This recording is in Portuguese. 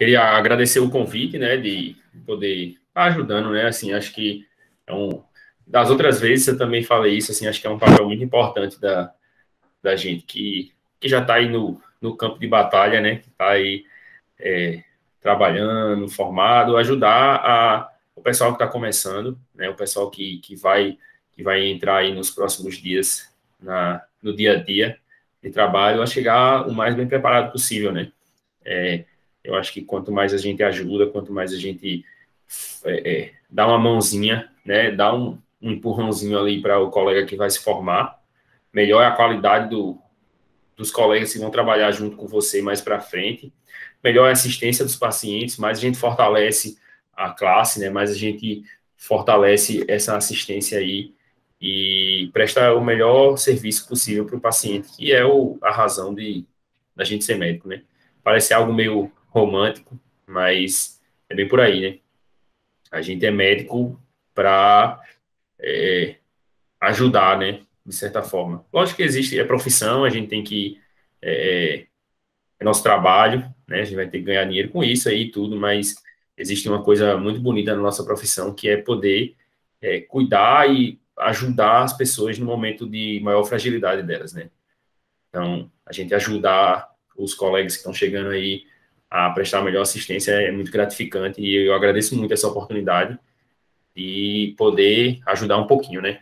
queria agradecer o convite, né, de poder estar ajudando, né, assim, acho que é um, das outras vezes eu também falei isso, assim, acho que é um papel muito importante da, da gente que, que já está aí no, no campo de batalha, né, que está aí é, trabalhando, formado, ajudar a, o pessoal que está começando, né, o pessoal que, que, vai, que vai entrar aí nos próximos dias na, no dia a dia de trabalho, a chegar o mais bem preparado possível, né. É, eu acho que quanto mais a gente ajuda, quanto mais a gente é, é, dá uma mãozinha, né, dá um, um empurrãozinho ali para o colega que vai se formar, melhor é a qualidade do, dos colegas que vão trabalhar junto com você mais para frente, melhor é a assistência dos pacientes, mais a gente fortalece a classe, né, mais a gente fortalece essa assistência aí e presta o melhor serviço possível para o paciente, que é o, a razão de da gente ser médico, né? Parece algo meio romântico, mas é bem por aí, né? A gente é médico para é, ajudar, né? De certa forma. Lógico que existe é profissão, a gente tem que. É, é nosso trabalho, né? A gente vai ter que ganhar dinheiro com isso aí e tudo, mas existe uma coisa muito bonita na nossa profissão que é poder é, cuidar e ajudar as pessoas no momento de maior fragilidade delas, né? Então, a gente ajudar os colegas que estão chegando aí a prestar a melhor assistência é muito gratificante e eu agradeço muito essa oportunidade de poder ajudar um pouquinho, né?